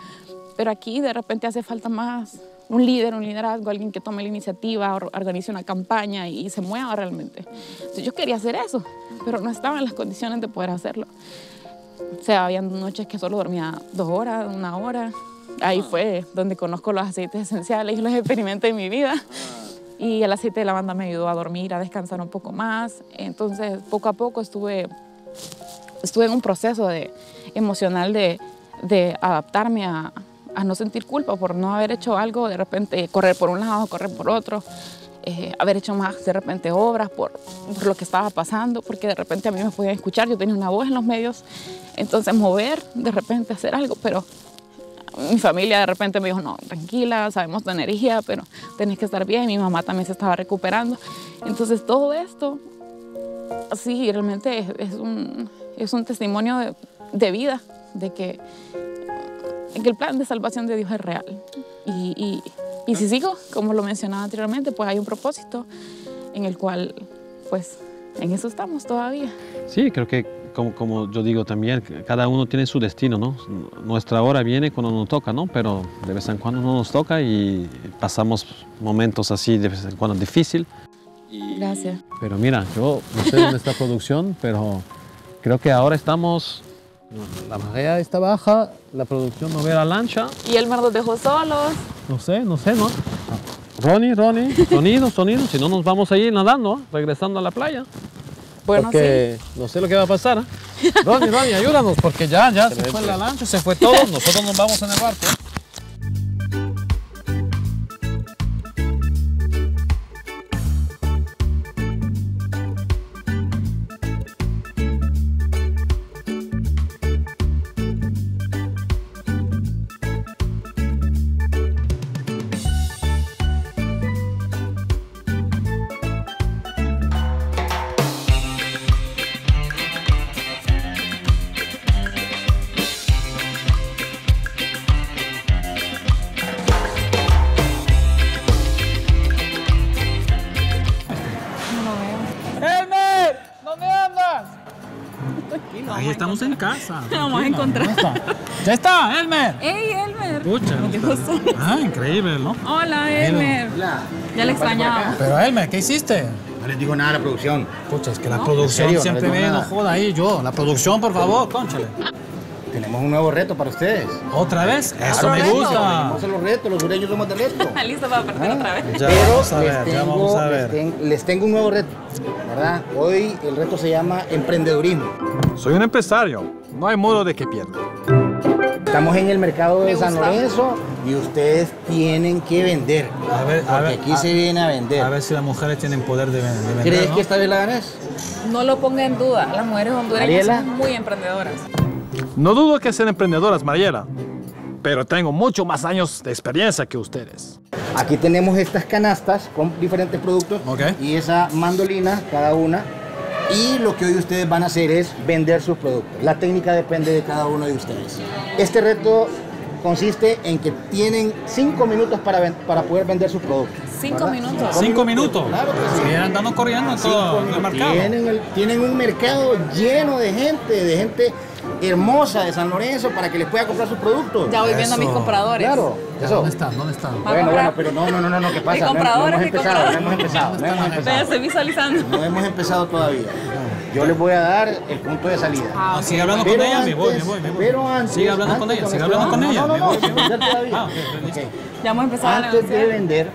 pero aquí de repente hace falta más un líder, un liderazgo, alguien que tome la iniciativa, or- organice una campaña y, se mueva realmente. Entonces, yo quería hacer eso, pero no estaba en las condiciones de poder hacerlo. O sea, había noches que solo dormía dos horas, una hora. Ahí fue donde conozco los aceites esenciales y los experimenté en mi vida. Y el aceite de lavanda me ayudó a dormir, a descansar un poco más. Entonces, poco a poco estuve, estuve en un proceso de, emocional de, de adaptarme a, a no sentir culpa por no haber hecho algo, de repente correr por un lado, correr por otro, eh, haber hecho más de repente obras por, por lo que estaba pasando, porque de repente a mí me podían escuchar, yo tenía una voz en los medios, entonces mover, de repente hacer algo, pero mi familia de repente me dijo, no, tranquila, sabemos tu energía, pero tenés que estar bien. Mi mamá también se estaba recuperando. Entonces todo esto, sí, realmente es, es un, es un testimonio de, de vida, de que, que el plan de salvación de Dios es real. Y, y, y si sigo, como lo mencionaba anteriormente, pues hay un propósito en el cual, pues, en eso estamos todavía. Sí, creo que como, como yo digo también, cada uno tiene su destino, ¿no? Nuestra hora viene cuando nos toca, ¿no? Pero de vez en cuando no nos toca y pasamos momentos así de vez en cuando difícil. Gracias. Pero mira, yo no sé dónde está [laughs] producción, pero creo que ahora estamos, la marea está baja, la producción no ve la lancha, Y él me los dejó solos. no sé, no sé, ¿no? Ronnie, Ronnie, [laughs] sonido, sonido, si no nos vamos a ir nadando, ¿eh? regresando a la playa. Bueno, porque no sé lo que va a pasar. ¿eh? Ronnie, Ronnie, ayúdanos, porque ya, ya [laughs] se fue la lancha, se fue todo, nosotros nos vamos en el barco. Ahí estamos en casa. [laughs] Vamos a encontrar. ¡Ya está, Elmer! ¡Ey, Elmer! Pucha. Ah, increíble, ¿no? Hola, Elmer. Ya le extrañaba. Pero Elmer, ¿qué hiciste? No les digo nada a la producción. Pucha, es que la ¿En producción serio? siempre No me no nada. joda ahí yo. La producción, por favor, conchale. Tenemos un nuevo reto para ustedes. ¿Otra vez? Eso Claro, me reto. gusta. Venimos a los retos, los sureños somos de reto. [laughs] Listo para partir otra vez. Ya Pero vamos a les ver, ya tengo- vamos a les ver. ten- les tengo un nuevo reto, ¿verdad? Hoy el reto se llama emprendedurismo. Soy un empresario. No hay modo de que pierda. Estamos en el mercado de Me San gusta. Lorenzo y ustedes tienen que vender. A ver, a Porque ver, aquí a- se viene a vender. A ver si las mujeres tienen poder de, ven- de vender. ¿Crees ¿no? que esta vez la ganas? No lo ponga en duda. Las mujeres hondureñas son muy emprendedoras. No dudo que sean emprendedoras, Mariela. Pero tengo mucho más años de experiencia que ustedes. Aquí tenemos estas canastas con diferentes productos Ok. y esa mandolina cada una. Y lo que hoy ustedes van a hacer es vender sus productos. La técnica depende de cada uno de ustedes. Este reto consiste en que tienen cinco minutos para, ven- para poder vender sus productos. Cinco ¿verdad? minutos. Cinco minutos. Claro que sí. Siguen andando corriendo en todo el mercado. Tienen, el- tienen un mercado lleno de gente, de gente hermosa de San Lorenzo para que les pueda comprar sus productos. Ya voy viendo a mis Eso. compradores. Claro, eso. ¿Dónde están? ¿Dónde están? A Bueno, bueno, pero no, no, no, no, no, ¿qué pasa? No, no compradores, hemos mi empezado, no hemos empezado, no hemos Vaya, empezado. estoy visualizando. No hemos empezado todavía. Yo les voy a dar el punto de salida. Ah, Ah, sigue hablando con Pero ella, me voy, me voy, me voy. Pero antes. Sigue hablando con antes ella, sigue hablando con no, ella. No, no, no, me voy. todavía. Ah. Ya hemos empezado a Antes de negociar. vender,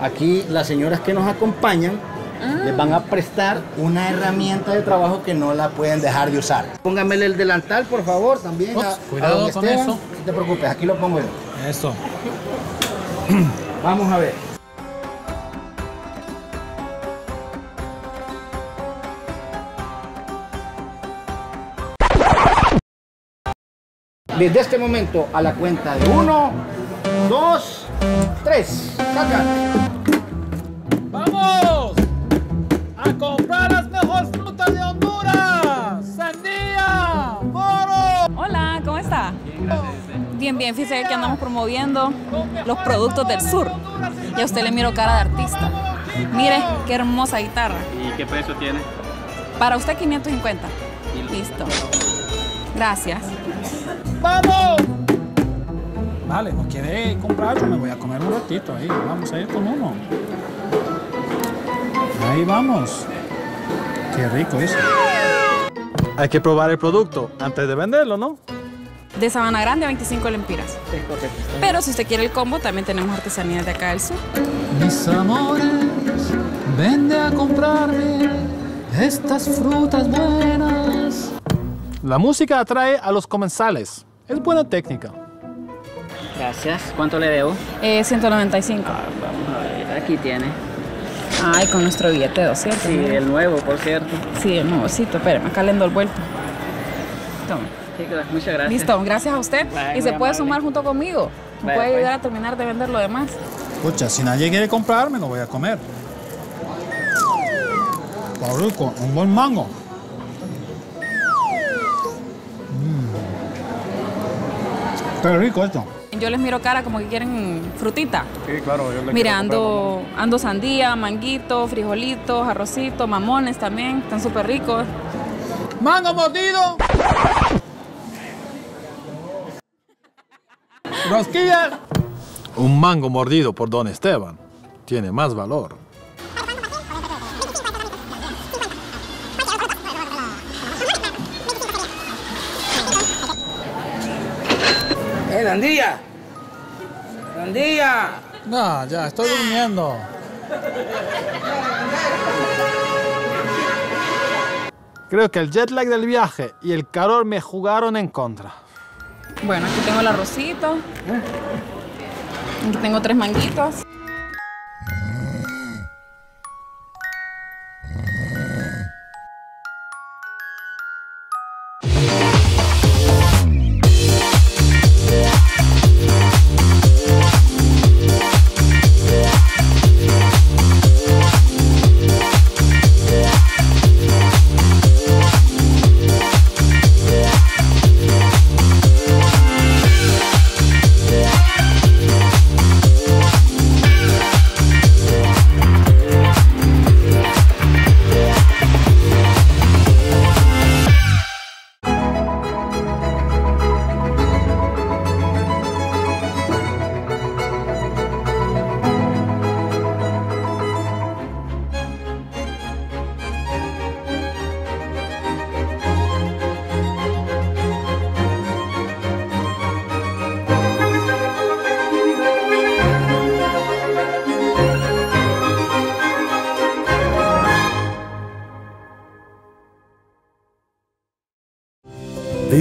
aquí las señoras que nos acompañan Ah. les van a prestar una herramienta de trabajo que no la pueden dejar de usar. Pónganmele el delantal, por favor, también. Ups, a- a cuidado don con Esteban. eso. No te preocupes, aquí lo pongo yo. Eso. [clears throat] Vamos a ver. Desde este momento a la cuenta de uno, dos, tres. Saca. ¡A comprar las mejores frutas de Honduras! ¡Sandía! ¡Moro! Hola, ¿cómo está? Bien, bien, fíjese que andamos promoviendo los productos del sur. Y a usted le miro cara de artista. Mire, qué hermosa guitarra. ¿Y qué precio tiene? Para usted 550. Listo. Gracias. ¡Vamos! Vale, ¿no quiere comprar? Yo me voy a comer un ratito ahí. Vamos a ir con uno. Ahí vamos. Qué rico eso. Hay que probar el producto antes de venderlo, ¿no? De Sabana Grande, 25 lempiras. Pero si usted quiere el combo, también tenemos artesanías de acá del sur. Mis amores, vende a comprarme estas frutas buenas. La música atrae a los comensales. Es buena técnica. Gracias. ¿Cuánto le debo? Eh, 195. Vamos a ver, aquí tiene. Ay, con nuestro billete de 200. Sí, mira. el nuevo, por cierto. Sí, el nuevocito. Espérame, acá le ando el vuelto. Toma. Sí, muchas gracias. Listo, gracias a usted. Y se puede amable. sumar junto conmigo. Me puede ayudar a terminar de vender lo demás. Escucha, si nadie quiere comprar, me lo voy a comer. Está rico, un buen mango. Mm. Qué rico esto. Yo les miro cara como que quieren frutita. Sí, claro. Yo le Mira, ando, ando sandía, manguito, frijolitos, arrocito, mamones también. Están súper ricos. ¡Mango mordido! ¡Rosquillas! Un mango mordido por Don Esteban tiene más valor. ¡Eh, Dandía! ¡Dandía! No, ya, estoy durmiendo. Creo que el jet lag del viaje y el calor me jugaron en contra. Bueno, aquí tengo el arrocito. Aquí tengo tres manguitos.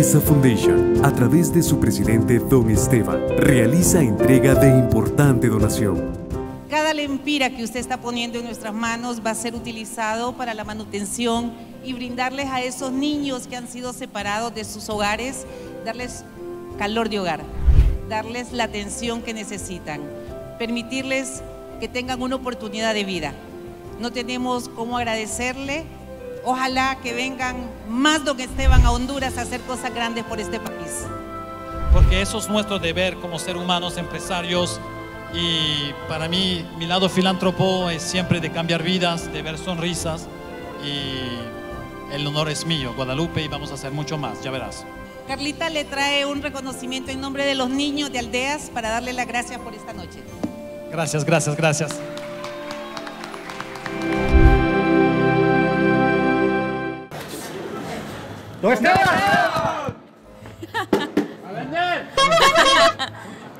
DESA Foundation, a través de su presidente Don Esteban, realiza entrega de importante donación. Cada lempira que usted está poniendo en nuestras manos va a ser utilizado para la manutención y brindarles a esos niños que han sido separados de sus hogares, darles calor de hogar, darles la atención que necesitan, permitirles que tengan una oportunidad de vida. No tenemos cómo agradecerle. Ojalá que vengan más don Esteban a Honduras a hacer cosas grandes por este país. porque eso es nuestro deber como ser humanos, empresarios. Y para mí, mi lado filántropo es siempre de cambiar vidas, de ver sonrisas. Y el honor es mío, Guadalupe, y vamos a hacer mucho más, ya verás. Carlita le trae un reconocimiento en nombre de los niños de aldeas para darle las gracias por esta noche. Gracias, gracias, gracias. ¡Don Esteban!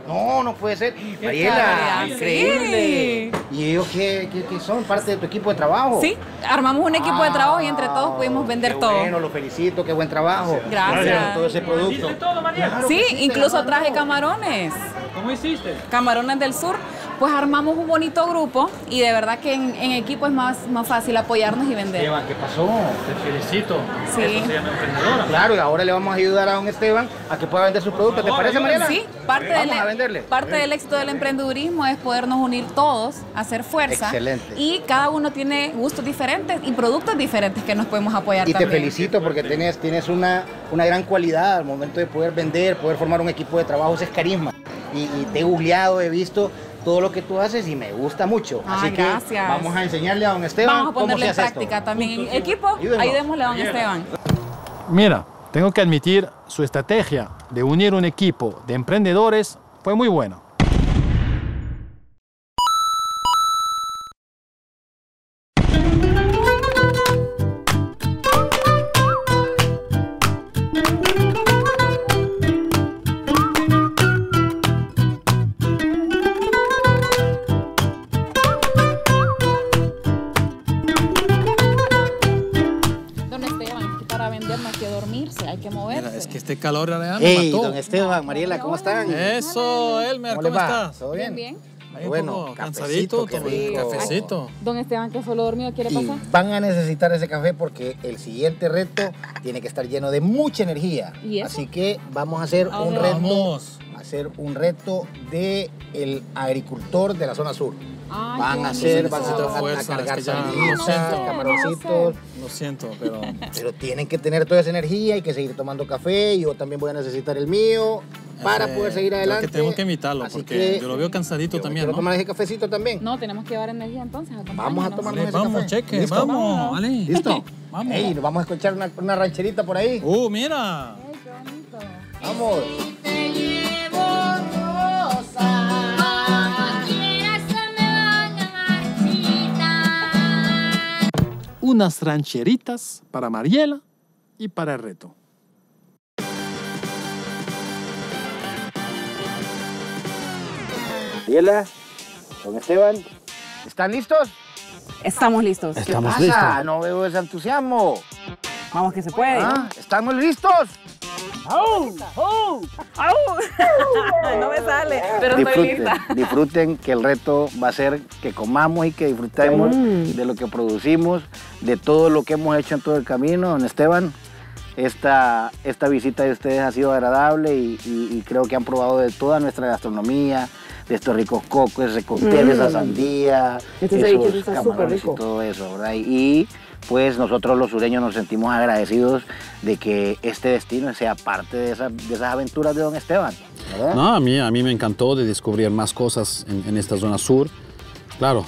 No, no puede ser. Mariela, increíble. ¿Y ellos qué, qué- qué son? ¿Parte de tu equipo de trabajo? Sí, armamos un equipo de trabajo y entre todos pudimos vender Qué todo. Bueno, lo felicito, qué buen trabajo. Gracias. Todo ese producto. Claro Sí, que sí, incluso traje camarones. ¿Cómo hiciste? Camarones del sur, pues armamos un bonito grupo y de verdad que en, en equipo es más, más fácil apoyarnos y vender. Esteban, ¿qué pasó? Te felicito. Sí. Eso se llama emprendedora. Claro, y ahora le vamos a ayudar a don Esteban a que pueda vender sus productos. ¿Te parece, Mariana? Sí, parte, Vamos del, a venderle. parte del éxito del emprendedurismo es podernos unir todos, hacer fuerza. Excelente. Y cada uno tiene gustos diferentes y productos diferentes que nos podemos apoyar Y te felicito porque tienes, tienes una, una gran cualidad al momento de poder vender, poder formar un equipo de trabajo, ese es carisma. Y, y te he googleado, he visto todo lo que tú haces y me gusta mucho. Ah, Así gracias. que vamos a enseñarle a don Esteban Vamos a cómo ponerle se en hace esto. práctica también. Equipo, Ayúdenos. ayudémosle a don Esteban. Mira, tengo que admitir, su estrategia de unir un equipo de emprendedores fue muy buena. Calor me Hey, mató. don Esteban, Mariela, ¿cómo están? Eso, Elmer, ¿Cómo ¿cómo, estás? ¿Todo bien? Bien. Ahí Bueno, cafecito, cansadito, rico. cafecito. Don Esteban, que solo dormido quiere Y pasar. van a necesitar ese café porque el siguiente reto tiene que estar lleno de mucha energía. ¿Y eso? Así que vamos a hacer ¿A un reto, Vamos. hacer un reto de el agricultor de la zona sur. Ay, van qué a hacer, bonito. van a, a- a Fuerza, cargar es que ya lo sardinas, siento. camaroncitos, Lo siento, pero... pero tienen que tener toda esa energía y que seguir tomando café. Yo también voy a necesitar el mío para Ese- poder seguir adelante. que tenemos que invitarlo Así porque que yo lo veo cansadito yo también, ¿no? tomar ese cafecito también. No, tenemos que llevar energía entonces. Vamos a Vale, ese vamos, café. cheque, ¿Listo? vamos, vale. ¿Listo? [laughs] Vamos. Ey, nos vamos a escuchar una, una rancherita por ahí. Uh, mira. Vamos. Unas rancheritas para Mariela y para el reto. Mariela, don Esteban, ¿están listos? Estamos listos. ¿Qué pasa? No veo ese entusiasmo. Vamos que se puede. ¿Ah? ¿Estamos listos? ¡Au! ¡Au! ¡Au! [laughs] no me sale, pero estoy disfruten, lista. disfruten que el reto va a ser que comamos y que disfrutemos Mm. de lo que producimos, de todo lo que hemos hecho en todo el camino. Don Esteban, esta, esta visita de ustedes ha sido agradable y, y- y creo que han probado de toda nuestra gastronomía, de estos ricos cocos, ese cóctel, Mm. esa sandía, Este ceviche esos está súper camarones rico. y todo eso, ¿verdad? Y pues nosotros los sureños nos sentimos agradecidos de que este destino sea parte de, esa- de esas aventuras de Don Esteban, ¿verdad? No, a mí, a mí me encantó de descubrir más cosas en, en esta zona sur. Claro,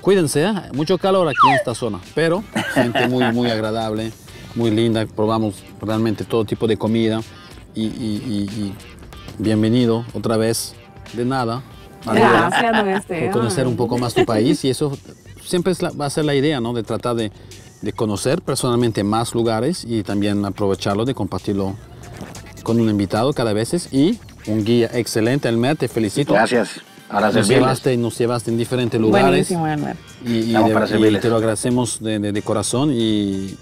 cuídense, ¿eh? mucho calor aquí en esta zona, pero gente muy, muy agradable, muy linda. Probamos realmente todo tipo de comida y, y- y- y bienvenido otra vez. De nada. Gracias, Por conocer un poco más tu país y eso siempre es la- va a ser la idea, ¿no? De tratar de, de conocer personalmente más lugares y también aprovecharlo de compartirlo con un invitado cada vez y un guía excelente, Elmer, te felicito. Gracias. Ahora nos llevaste, nos llevaste en diferentes lugares. Buenísimo, Elmer. Y, y de- para y te lo agradecemos de, de- de corazón y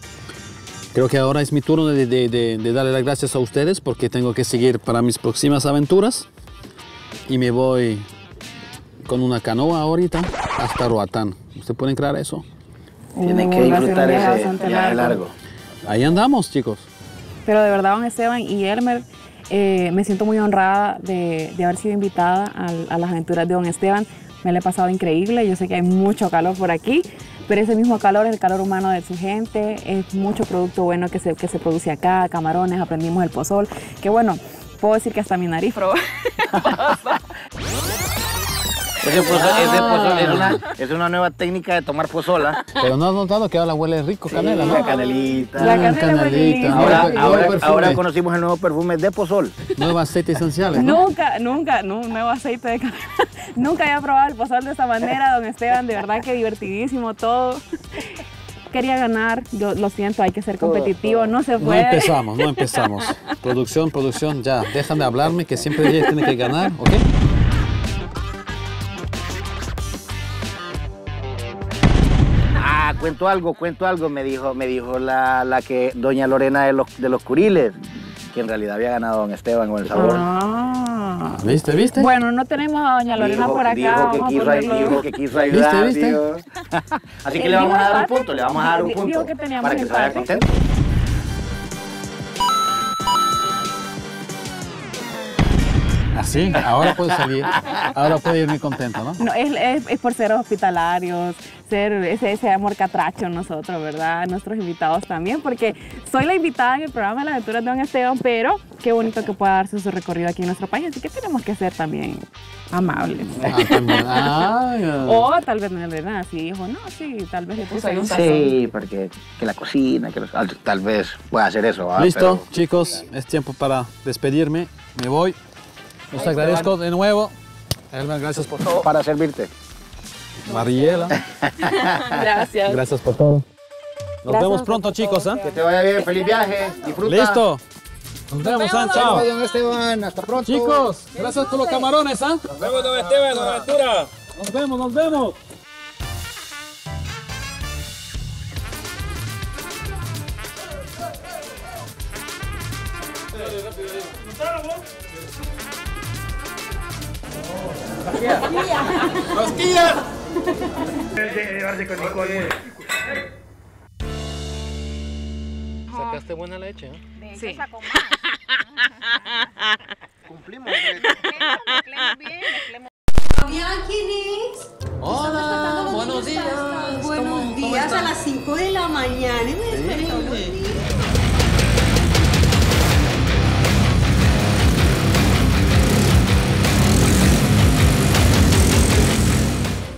creo que ahora es mi turno de, de- de- de darle las gracias a ustedes porque tengo que seguir para mis próximas aventuras y me voy con una canoa ahorita hasta Roatán. ¿Usted pueden creer eso? Tienen que disfrutar ese viaje largo. largo. Ahí andamos, chicos. Pero de verdad, don Esteban y Elmer, eh, me siento muy honrada de, de haber sido invitada a, las aventuras de don Esteban. Me la he pasado increíble. Yo sé que hay mucho calor por aquí, pero ese mismo calor es el calor humano de su gente. Es mucho producto bueno que se, que se produce acá, camarones, aprendimos el pozol. Que bueno, puedo decir que hasta mi nariz probó. [laughs] [laughs] Ese pozol, ese pozol es, una, es una nueva técnica de tomar pozola. Pero no has notado que ahora huele rico canela, ¿no? La canelita. La canela canelita. Ahora, Nuevo- ahora, nuevo conocimos el nuevo perfume de pozol. Nuevos aceites esenciales, ¿no? Nunca, nunca, no, un nuevo aceite de canela. [laughs] nunca había probado el pozol de esta manera, don Esteban, de verdad que divertidísimo todo. Quería ganar, yo lo siento, hay que ser competitivo, no se No puede. empezamos, no empezamos. [laughs] Producción, producción, ya, dejan de hablarme que siempre ella tiene que ganar, ¿ok? Ah, cuento algo, cuento algo, me dijo, me dijo la, la que doña Lorena de los, de los Curiles, que en realidad había ganado don Esteban con el sabor. Ah. ¿Viste, viste? Bueno, no tenemos a doña Lorena Dijo- por acá. Dijo que, quiso, dijo que quiso ayudar, ¿Viste, viste? [laughs] Así que le vamos a dar un punto, le vamos a dar un Dijo punto. que teníamos para que se vaya contento. Así, ahora puede salir. Ahora puede irme contento, ¿no? No, es, es- es por ser hospitalarios, ser ese, ese amor catracho en nosotros, ¿verdad? Nuestros invitados también, porque soy la invitada en el programa de las aventuras de Don Esteban, pero qué bonito que pueda darse su recorrido aquí en nuestro país, así que tenemos que ser también amables. Ah, también. Ah. O tal vez no le den así, dijo, no, sí, tal vez le ahí un. Sí, porque que la cocina, que los- tal vez pueda hacer eso. ¿va? Listo, Pero- chicos, es tiempo para despedirme. Me voy. Los Ahí agradezco de nuevo. Elmer, gracias por todo. Para servirte. Mariela, [laughs] Gracias. gracias por todo. Nos Gracias vemos pronto, chicos. ¿ah? Que te vaya bien, feliz viaje, disfruta. Listo. Nos vemos, ¿ah? Chao. Chao, don Esteban, hasta pronto. Chicos, gracias por los camarones, ¿ah? Nos vemos, don Esteban, don Aventura. Nos vemos, nos vemos. ¡Rosquillas! Sacaste buena leche, ¿eh? Sí. Cumplimos. Hola, buenos días. Buenos ¿Cómo- cómo días, a las 5 de la mañana. y me despertó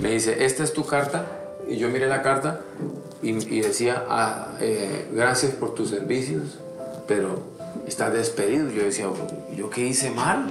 Me dice, esta es tu carta. Y yo miré la carta y, decía, ah, eh, gracias por tus servicios, pero estás despedido. Yo decía, oh, ¿yo qué hice mal?